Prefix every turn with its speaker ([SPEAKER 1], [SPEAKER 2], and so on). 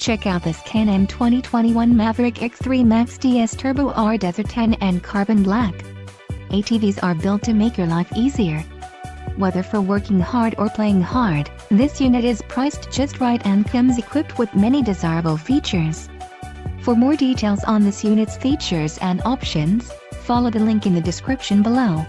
[SPEAKER 1] Check out this Can-Am 2021 Maverick X3 Max DS Turbo R Desert Tan and Carbon Black. ATVs are built to make your life easier. Whether for working hard or playing hard, this unit is priced just right and comes equipped with many desirable features. For more details on this unit's features and options, follow the link in the description below.